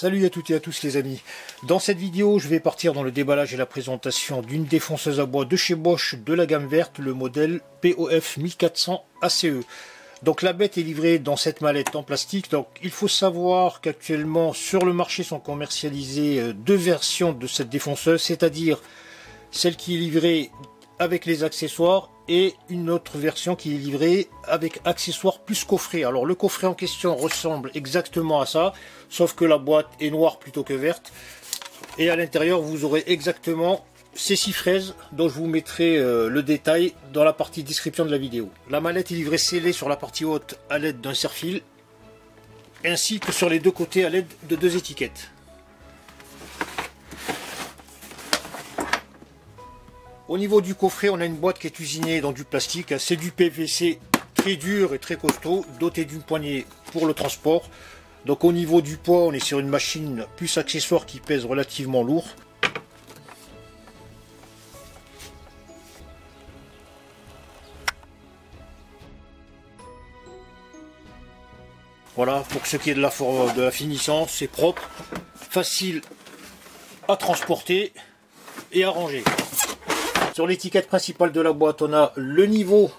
Salut à toutes et à tous les amis. Dans cette vidéo, je vais partir dans le déballage et la présentation d'une défonceuse à bois de chez Bosch de la gamme verte, le modèle POF 1400 ACE. Donc la bête est livrée dans cette mallette en plastique. Donc il faut savoir qu'actuellement sur le marché sont commercialisées euh, deux versions de cette défonceuse, c'est-à-dire celle qui est livrée avec les accessoires et une autre version qui est livrée avec accessoires plus coffret. Alors le coffret en question ressemble exactement à ça, sauf que la boîte est noire plutôt que verte. Et à l'intérieur, vous aurez exactement ces six fraises dont je vous mettrai euh, le détail dans la partie description de la vidéo. La mallette est livrée scellée sur la partie haute à l'aide d'un serre-fil, ainsi que sur les deux côtés à l'aide de deux étiquettes. Au niveau du coffret, on a une boîte qui est usinée dans du plastique. C'est du PVC très dur et très costaud, doté d'une poignée pour le transport. Donc au niveau du poids, on est sur une machine plus accessoire qui pèse relativement lourd. Voilà, pour ce qui est de la, de la finition, c'est propre, facile à transporter et à ranger. Sur l'étiquette principale de la boîte, on a le niveau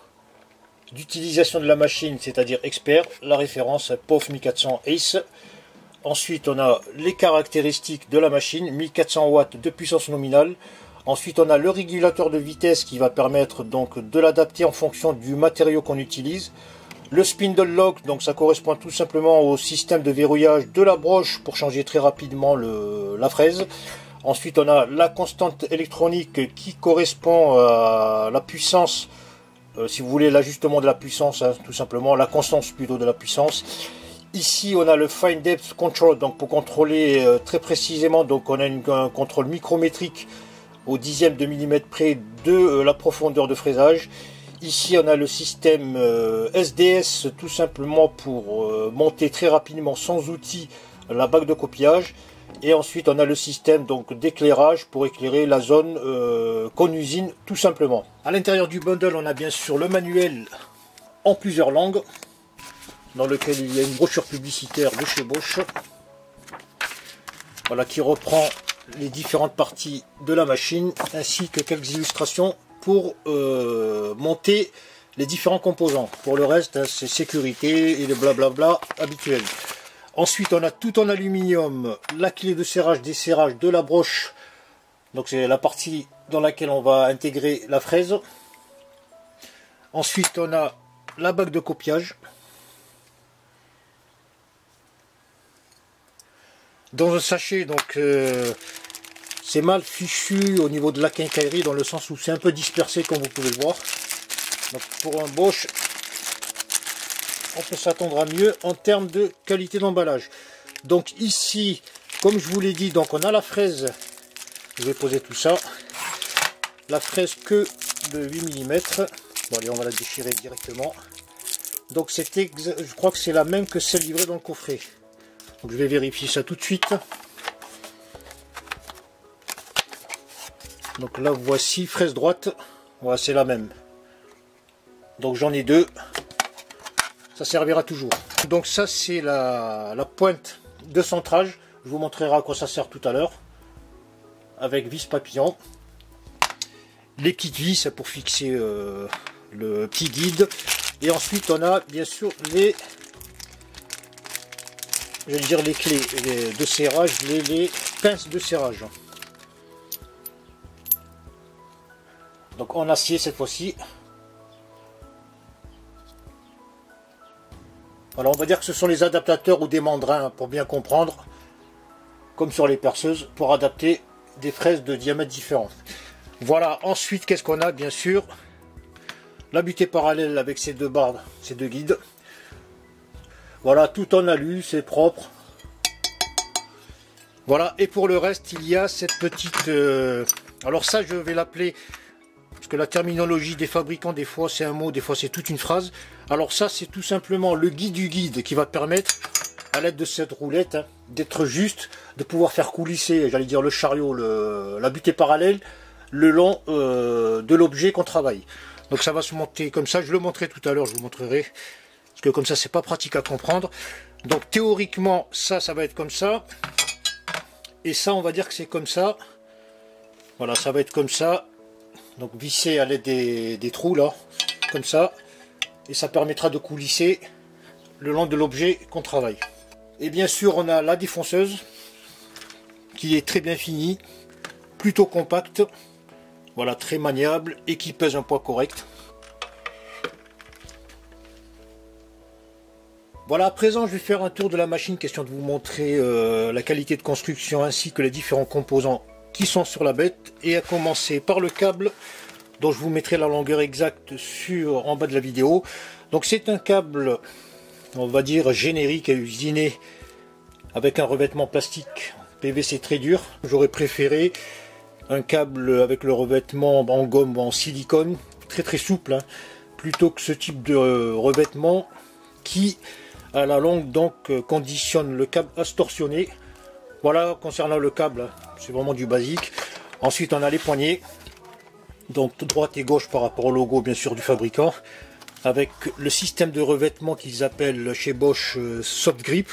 d'utilisation de la machine, c'est-à-dire expert, la référence POF 1400 ACE. Ensuite, on a les caractéristiques de la machine, 1400 watts de puissance nominale. Ensuite, on a le régulateur de vitesse qui va permettre donc de l'adapter en fonction du matériau qu'on utilise. Le spindle lock, donc ça correspond tout simplement au système de verrouillage de la broche pour changer très rapidement la fraise. Ensuite, on a la constante électronique qui correspond à la puissance, euh, si vous voulez l'ajustement de la puissance, hein, tout simplement, la constance plutôt de la puissance. Ici, on a le Fine Depth Control, donc pour contrôler euh, très précisément, donc on a un contrôle micrométrique au dixième de millimètre près de euh, la profondeur de fraisage. Ici, on a le système SDS, tout simplement pour monter très rapidement sans outil la bague de copiage. Et ensuite, on a le système donc d'éclairage pour éclairer la zone euh, qu'on usine tout simplement. À l'intérieur du bundle, on a bien sûr le manuel en plusieurs langues, dans lequel il y a une brochure publicitaire de chez Bosch, voilà, qui reprend les différentes parties de la machine, ainsi que quelques illustrations pour euh, monter les différents composants. Pour le reste, hein, c'est sécurité et le blablabla habituel. Ensuite, on a tout en aluminium la clé de serrage, desserrage de la broche. Donc c'est la partie dans laquelle on va intégrer la fraise. Ensuite, on a la bague de copiage. Dans un sachet, donc euh, c'est mal fichu au niveau de la quincaillerie dans le sens où c'est un peu dispersé comme vous pouvez le voir. Pour un Bosch, on peut s'attendre à mieux en termes de qualité d'emballage. Donc ici, comme je vous l'ai dit, donc on a la fraise, je vais poser tout ça, la fraise que de 8 mm, bon allez on va la déchirer directement, donc c'était, je crois que c'est la même que celle livrée dans le coffret, donc je vais vérifier ça tout de suite, donc là voici fraise droite, voilà c'est la même, donc j'en ai deux, ça servira toujours. Donc ça c'est la, pointe de centrage. Je vous montrerai à quoi ça sert tout à l'heure. Avec vis papillon. Les petites vis pour fixer euh, le petit guide. Et ensuite on a bien sûr les je vais dire les clés de serrage, les, les pinces de serrage. Donc en acier cette fois-ci. Alors on va dire que ce sont les adaptateurs ou des mandrins, pour bien comprendre, comme sur les perceuses, pour adapter des fraises de diamètre différents. Voilà, ensuite qu'est-ce qu'on a Bien sûr, la butée parallèle avec ces deux barres, ces deux guides. Voilà, tout en alu, c'est propre. Voilà, et pour le reste, il y a cette petite... Euh, alors ça, je vais l'appeler la terminologie des fabricants, des fois c'est un mot, des fois c'est toute une phrase. Alors ça, c'est tout simplement le guide du guide qui va permettre, à l'aide de cette roulette, hein, d'être juste, de pouvoir faire coulisser, j'allais dire le chariot, le, la butée parallèle, le long euh, de l'objet qu'on travaille. Donc ça va se monter comme ça, je le montrerai tout à l'heure, je vous montrerai, parce que comme ça c'est pas pratique à comprendre. Donc théoriquement, ça, ça va être comme ça. Et ça, on va dire que c'est comme ça. Voilà, ça va être comme ça. Donc vissé à l'aide des, des, trous là, comme ça. Et ça permettra de coulisser le long de l'objet qu'on travaille. Et bien sûr, on a la défonceuse qui est très bien finie, plutôt compacte. Voilà, très maniable et qui pèse un poids correct. Voilà, à présent, je vais faire un tour de la machine, question de vous montrer euh, la qualité de construction ainsi que les différents composants sont sur la bête. Et à commencer par le câble, dont je vous mettrai la longueur exacte sur en bas de la vidéo. Donc c'est un câble, on va dire, générique et usiné avec un revêtement plastique PVC très dur. J'aurais préféré un câble avec le revêtement en gomme ou en silicone, très très souple, hein, plutôt que ce type de revêtement qui à la longue donc euh, conditionne le câble à se torsionner. Voilà concernant le câble, c'est vraiment du basique. Ensuite on a les poignées, donc droite et gauche par rapport au logo bien sûr du fabricant, avec le système de revêtement qu'ils appellent chez Bosch euh, Soft Grip.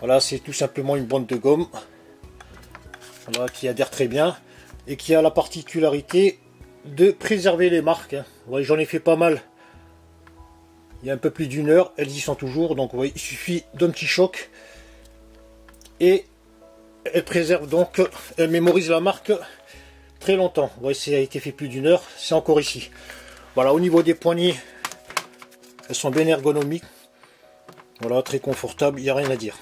Voilà, c'est tout simplement une bande de gomme qui adhère très bien et qui a la particularité de préserver les marques. Hein. J'en ai fait pas mal il y a un peu plus d'une heure, elles y sont toujours, donc il suffit d'un petit choc et elle préserve donc, elle mémorise la marque très longtemps. Vous voyez, ça a été fait plus d'une heure, c'est encore ici. Voilà, au niveau des poignées, elles sont bien ergonomiques. Voilà, très confortable, il n'y a rien à dire.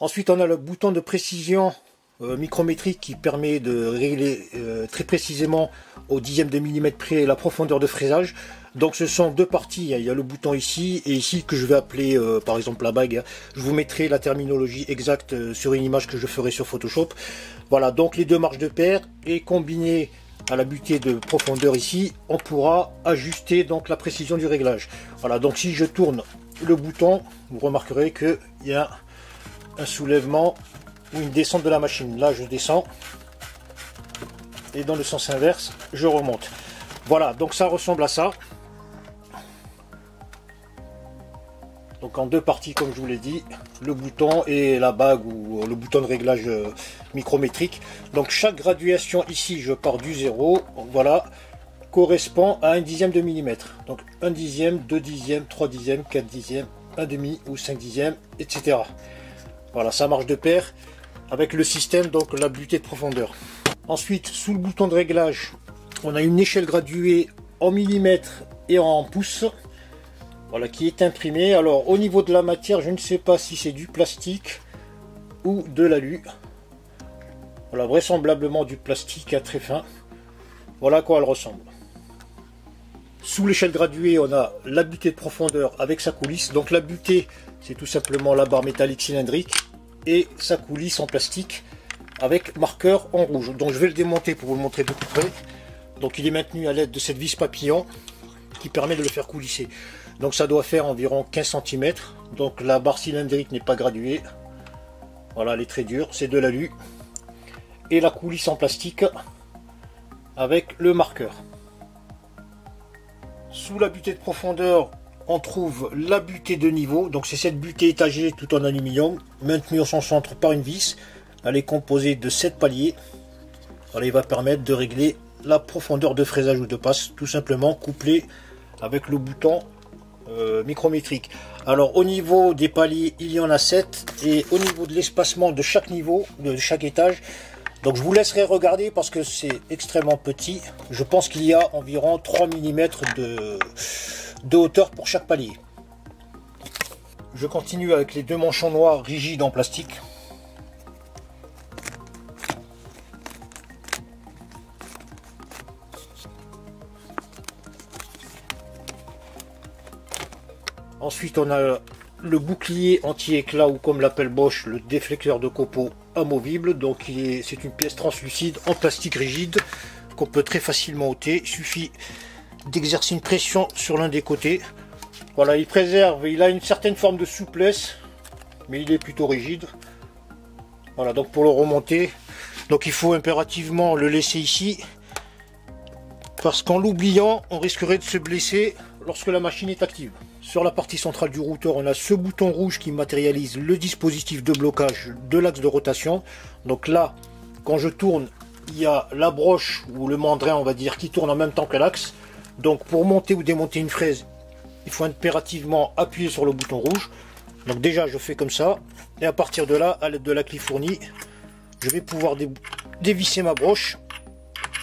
Ensuite, on a le bouton de précision micrométrique qui permet de régler euh, très précisément au dixième de millimètre près la profondeur de fraisage. Donc ce sont deux parties, il y a le bouton ici et ici que je vais appeler euh, par exemple la bague. Je vous mettrai la terminologie exacte sur une image que je ferai sur Photoshop. Voilà, donc les deux marches de paire et combinées à la butée de profondeur ici, on pourra ajuster donc la précision du réglage. Voilà, donc si je tourne le bouton, vous remarquerez qu'il y a un soulèvement une descente de la machine. Là, je descends. Et dans le sens inverse, je remonte. Voilà, donc ça ressemble à ça. Donc en deux parties, comme je vous l'ai dit, le bouton et la bague ou le bouton de réglage euh, micrométrique. Donc chaque graduation ici, je pars du zéro. Voilà, correspond à un dixième de millimètre. Donc un dixième, deux dixièmes, trois dixièmes, quatre dixièmes, un demi ou cinq dixièmes, etc. Voilà, ça marche de pair avec le système, donc la butée de profondeur. Ensuite, sous le bouton de réglage, on a une échelle graduée en millimètres et en pouces. Voilà, qui est imprimée. Alors, au niveau de la matière, je ne sais pas si c'est du plastique ou de l'alu. Voilà, vraisemblablement du plastique à très fin. Voilà à quoi elle ressemble. Sous l'échelle graduée, on a la butée de profondeur avec sa coulisse. Donc la butée, c'est tout simplement la barre métallique cylindrique et sa coulisse en plastique avec marqueur en rouge. Donc je vais le démonter pour vous le montrer de près. Donc il est maintenu à l'aide de cette vis papillon qui permet de le faire coulisser. Donc ça doit faire environ 15 cm. Donc la barre cylindrique n'est pas graduée. Voilà, elle est très dure, c'est de l'alu. Et la coulisse en plastique avec le marqueur. Sous la butée de profondeur, on trouve la butée de niveau. Donc c'est cette butée étagée tout en aluminium, maintenue en son centre par une vis. Elle est composée de 7 paliers. Elle va permettre de régler la profondeur de fraisage ou de passe, tout simplement couplé avec le bouton euh, micrométrique. Alors au niveau des paliers, il y en a 7 et au niveau de l'espacement de chaque niveau, de chaque étage, donc je vous laisserai regarder parce que c'est extrêmement petit. Je pense qu'il y a environ 3 mm de, de hauteur pour chaque palier. Je continue avec les deux manchons noirs rigides en plastique. Ensuite, on a le bouclier anti-éclat ou comme l'appelle Bosch, le déflecteur de copeaux amovible. Donc c'est une pièce translucide en plastique rigide qu'on peut très facilement ôter. Il suffit d'exercer une pression sur l'un des côtés. Voilà, il préserve, il a une certaine forme de souplesse, mais il est plutôt rigide. Voilà, donc pour le remonter, donc il faut impérativement le laisser ici, parce qu'en l'oubliant, on risquerait de se blesser lorsque la machine est active. Sur la partie centrale du routeur, on a ce bouton rouge qui matérialise le dispositif de blocage de l'axe de rotation. Donc là, quand je tourne, il y a la broche ou le mandrin, on va dire, qui tourne en même temps que l'axe. Donc pour monter ou démonter une fraise, il faut impérativement appuyer sur le bouton rouge. Donc déjà, je fais comme ça. Et à partir de là, à l'aide de la clé fournie, je vais pouvoir dévisser ma broche,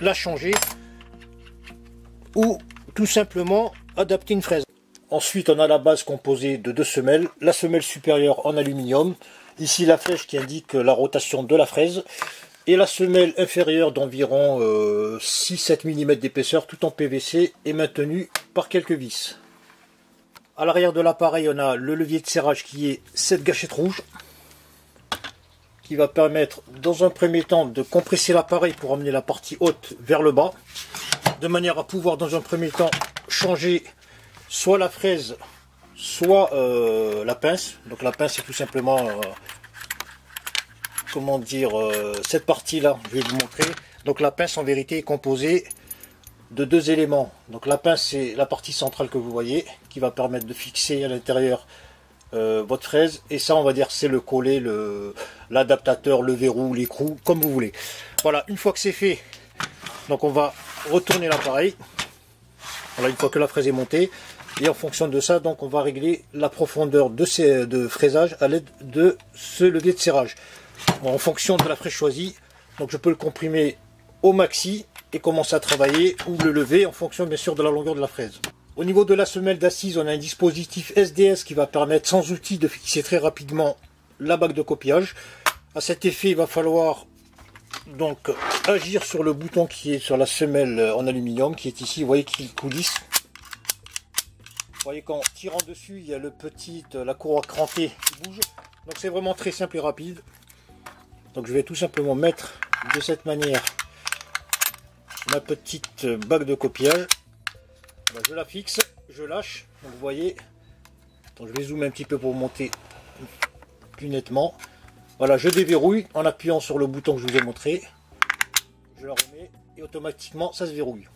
la changer ou tout simplement adapter une fraise. Ensuite, on a la base composée de deux semelles. La semelle supérieure en aluminium. Ici, la flèche qui indique la rotation de la fraise. Et la semelle inférieure d'environ 6-7 euh, mm d'épaisseur, tout en PVC, est maintenue par quelques vis. À l'arrière de l'appareil, on a le levier de serrage qui est cette gâchette rouge qui va permettre dans un premier temps de compresser l'appareil pour amener la partie haute vers le bas de manière à pouvoir dans un premier temps changer soit la fraise soit euh, la pince donc la pince c'est tout simplement euh, comment dire euh, cette partie là je vais vous montrer. Donc la pince en vérité est composée de deux éléments. Donc la pince c'est la partie centrale que vous voyez qui va permettre de fixer à l'intérieur euh, votre fraise. Et ça on va dire c'est le collet le l'adaptateur le verrou l'écrou comme vous voulez. Voilà une fois que c'est fait donc on va retourner l'appareil. Voilà une fois que la fraise est montée. Et en fonction de ça donc on va régler la profondeur de, ces, de fraisage à l'aide de ce levier de serrage en fonction de la fraise choisie donc je peux le comprimer au maxi et commencer à travailler ou le lever en fonction bien sûr de la longueur de la fraise au niveau de la semelle d'assise, on a un dispositif SDS qui va permettre sans outil de fixer très rapidement la bague de copiage. À cet effet, il va falloir donc agir sur le bouton qui est sur la semelle en aluminium qui est ici. Vous voyez qu'il coulisse. Vous voyez qu'en tirant dessus, il y a le petit, la courroie crantée qui bouge. Donc c'est vraiment très simple et rapide. Donc je vais tout simplement mettre de cette manière ma petite bague de copiage. Bah, je la fixe, je lâche. vous voyez, je vais zoomer un petit peu pour monter plus nettement. Voilà, je déverrouille en appuyant sur le bouton que je vous ai montré. Je la remets et automatiquement ça se verrouille.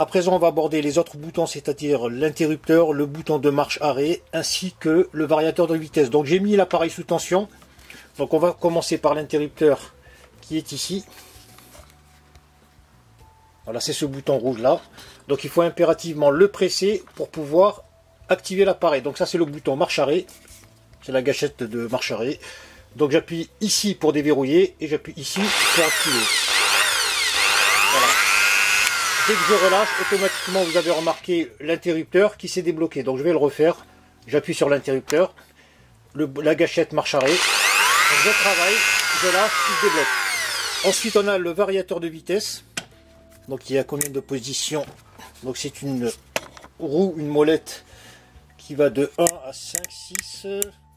À présent, on va aborder les autres boutons, c'est-à-dire l'interrupteur, le bouton de marche arrêt, ainsi que le variateur de vitesse. Donc j'ai mis l'appareil sous tension. Donc on va commencer par l'interrupteur qui est ici. Voilà, c'est ce bouton rouge là. Donc il faut impérativement le presser pour pouvoir activer l'appareil. Donc ça c'est le bouton marche arrêt. C'est la gâchette de marche arrêt. Donc j'appuie ici pour déverrouiller et j'appuie ici pour activer. Voilà. Dès que je relâche, automatiquement vous avez remarqué l'interrupteur qui s'est débloqué. Donc je vais le refaire. J'appuie sur l'interrupteur. La gâchette marche arrêt. Je travaille, je lâche, se débloque. Ensuite on a le variateur de vitesse. Donc il y a combien de positions? Donc c'est une roue, une molette qui va de 1 à 5, 6.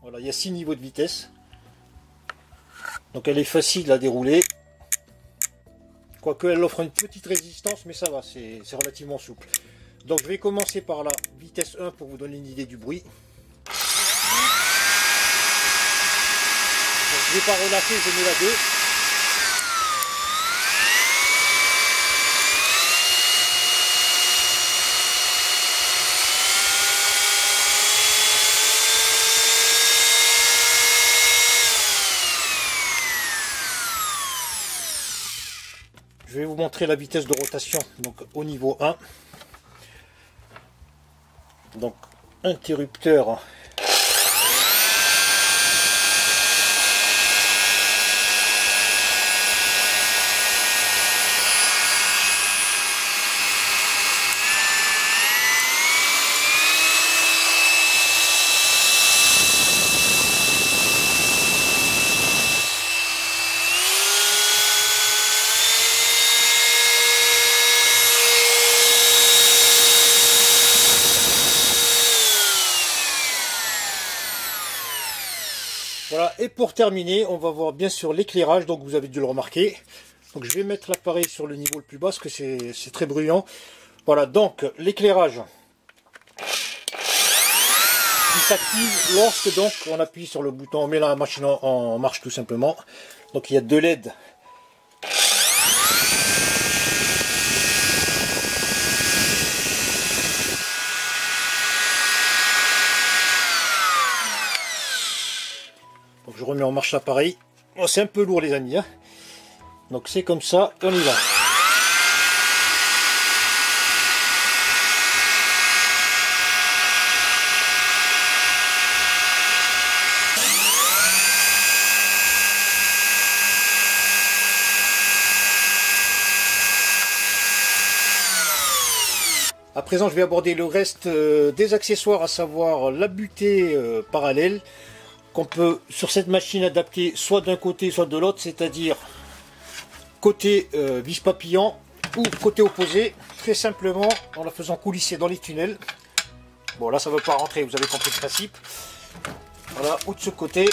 Voilà, il y a 6 niveaux de vitesse. Donc elle est facile à dérouler. Quoique elle offre une petite résistance, mais ça va, c'est relativement souple. Donc je vais commencer par la vitesse 1 pour vous donner une idée du bruit. Je ne vais pas relâcher, je mets la 2. Je vais vous montrer la vitesse de rotation donc au niveau 1. Donc interrupteur Et pour terminer, on va voir bien sûr l'éclairage, donc vous avez dû le remarquer. Donc je vais mettre l'appareil sur le niveau le plus bas, parce que c'est très bruyant. Voilà, donc l'éclairage qui s'active lorsque donc on appuie sur le bouton, on met la machine en marche tout simplement. Donc il y a deux LED en marche l'appareil. Oh, c'est un peu lourd les amis. Hein. Donc c'est comme ça, on y va. À présent, je vais aborder le reste euh, des accessoires, à savoir la butée euh, parallèle qu'on peut sur cette machine adapter soit d'un côté, soit de l'autre, c'est-à-dire côté euh, vis papillon ou côté opposé, très simplement en la faisant coulisser dans les tunnels. Bon, là, ça ne veut pas rentrer, vous avez compris le principe. Voilà, ou de ce côté,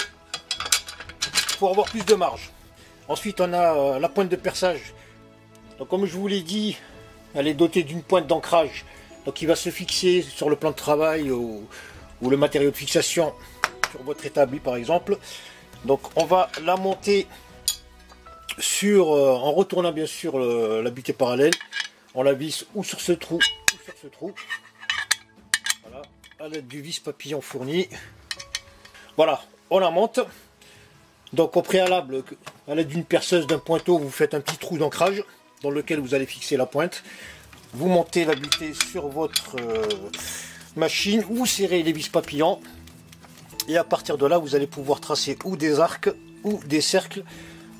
pour avoir plus de marge. Ensuite, on a la pointe de perçage. Donc, comme je vous l'ai dit, elle est dotée d'une pointe d'ancrage donc il va se fixer sur le plan de travail ou, le matériau de fixation votre établi par exemple. Donc on va la monter sur, euh, en retournant bien sûr la butée parallèle. On la visse ou sur ce trou ou sur ce trou. À l'aide du vis papillon fourni. Voilà, on la monte. Donc au préalable, à l'aide d'une perceuse, d'un pointeau, vous faites un petit trou d'ancrage dans lequel vous allez fixer la pointe vous montez la butée sur votre euh, machine, vous serrez les vis papillons et à partir de là vous allez pouvoir tracer ou des arcs ou des cercles.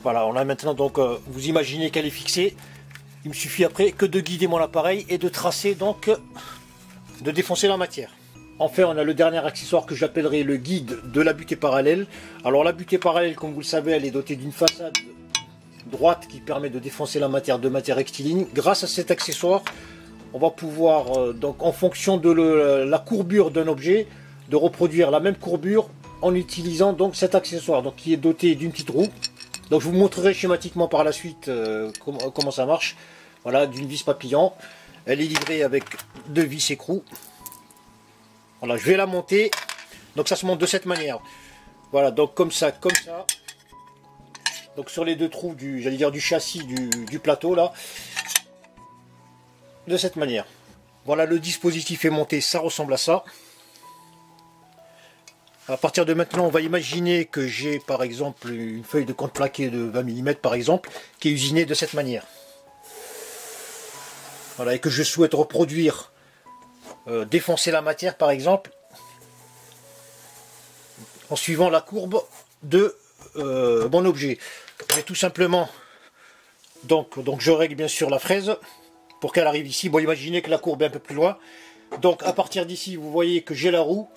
Voilà, on a maintenant donc, euh, vous imaginez qu'elle est fixée. Il me suffit après que de guider mon appareil et de tracer donc, de défoncer la matière. Enfin, on a le dernier accessoire que j'appellerai le guide de la butée parallèle. Alors la butée parallèle, comme vous le savez, elle est dotée d'une façade droite qui permet de défoncer la matière de matière rectiligne. Grâce à cet accessoire, on va pouvoir, euh, donc en fonction de la courbure d'un objet, de reproduire la même courbure en utilisant donc cet accessoire, donc qui est doté d'une petite roue. Donc je vous montrerai schématiquement par la suite euh, comment, ça marche. Voilà, d'une vis papillon. Elle est livrée avec deux vis écrous. Voilà, je vais la monter. Donc ça se monte de cette manière. Voilà, donc comme ça, comme ça donc sur les deux trous du, j'allais dire du châssis du, plateau là, de cette manière. Voilà, le dispositif est monté, ça ressemble à ça. À partir de maintenant, on va imaginer que j'ai par exemple une feuille de contreplaqué de 20 mm par exemple, qui est usinée de cette manière. Voilà, et que je souhaite reproduire, euh, défoncer la matière par exemple, en suivant la courbe de euh, mon objet. Je tout simplement, donc, donc je règle bien sûr la fraise pour qu'elle arrive ici. Bon, imaginez que la courbe est un peu plus loin. Donc à partir d'ici, vous voyez que j'ai la roue.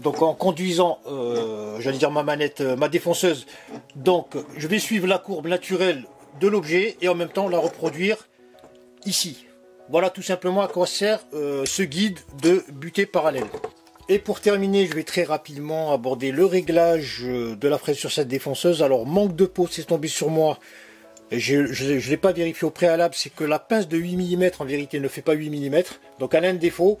Donc en conduisant, euh, j'allais dire ma manette, euh, ma défonceuse, donc je vais suivre la courbe naturelle de l'objet et en même temps la reproduire ici. Voilà tout simplement à quoi sert euh, ce guide de butée parallèle. Et pour terminer, je vais très rapidement aborder le réglage de la fraise sur cette défonceuse. Alors, manque de peau, c'est tombé sur moi. Je ne l'ai pas vérifié au préalable, c'est que la pince de 8 mm en vérité ne fait pas 8 mm, donc un défaut.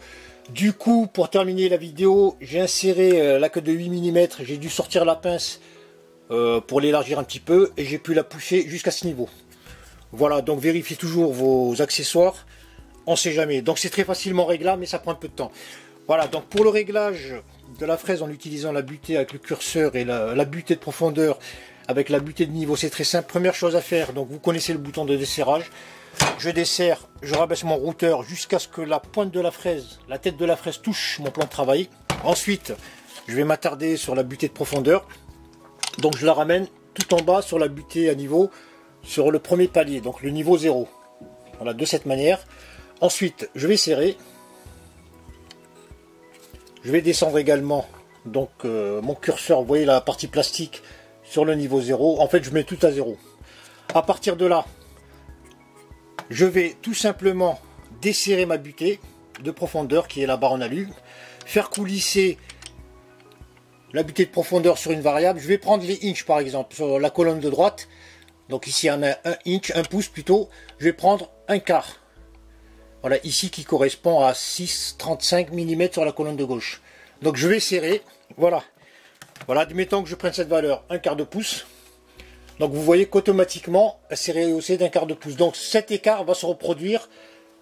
Du coup, pour terminer la vidéo, j'ai inséré euh, la queue de 8 mm, j'ai dû sortir la pince euh, pour l'élargir un petit peu, et j'ai pu la pousser jusqu'à ce niveau. Voilà, donc vérifiez toujours vos accessoires, on sait jamais. Donc c'est très facilement réglable, mais ça prend un peu de temps. Voilà, donc pour le réglage de la fraise en utilisant la butée avec le curseur et la, butée de profondeur avec la butée de niveau, c'est très simple. Première chose à faire, donc vous connaissez le bouton de desserrage. Je desserre, je rabaisse mon routeur jusqu'à ce que la pointe de la fraise, la tête de la fraise touche mon plan de travail. Ensuite, je vais m'attarder sur la butée de profondeur. Donc je la ramène tout en bas sur la butée à niveau, sur le premier palier, donc le niveau 0. Voilà, de cette manière. Ensuite, je vais serrer. Je vais descendre également donc euh, mon curseur, vous voyez la partie plastique sur le niveau 0. En fait, je mets tout à 0. À partir de là, je vais tout simplement desserrer ma butée de profondeur qui est la barre en alu, faire coulisser la butée de profondeur sur une variable. Je vais prendre les inches par exemple sur la colonne de droite. Donc ici on a un inch, un pouce plutôt. Je vais prendre un quart. Voilà, ici qui correspond à 6,35 mm sur la colonne de gauche. Donc je vais serrer, voilà. Voilà, admettons que je prenne cette valeur, un quart de pouce. Donc vous voyez qu'automatiquement, elle s'est rehaussée d'un quart de pouce. Donc cet écart va se reproduire,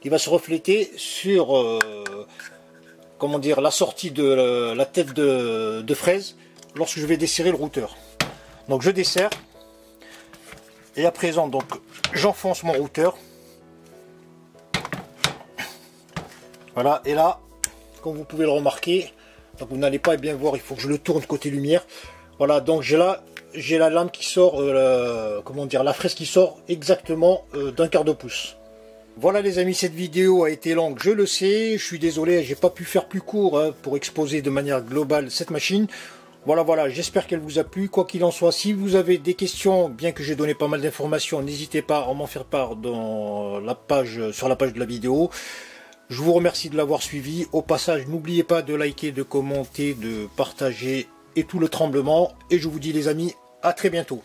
il va se refléter sur, euh, comment dire, la sortie de la tête de, de fraise lorsque je vais desserrer le routeur. Donc je desserre. Et à présent, donc j'enfonce mon routeur. Voilà, et là, comme vous pouvez le remarquer, vous n'allez pas bien voir, il faut que je le tourne côté lumière. Voilà, donc j'ai là, j'ai la lame qui sort, euh, comment dire, la fraise qui sort exactement euh, d'un quart de pouce. Voilà les amis, cette vidéo a été longue, je le sais, je suis désolé, j'ai pas pu faire plus court hein, pour exposer de manière globale cette machine. Voilà, voilà, j'espère qu'elle vous a plu. Quoi qu'il en soit, si vous avez des questions, bien que j'ai donné pas mal d'informations, n'hésitez pas à m'en faire part dans la page, sur la page de la vidéo. Je vous remercie de l'avoir suivi. Au passage, n'oubliez pas de liker, de commenter, de partager et tout le tremblement. Et je vous dis les amis, à très bientôt.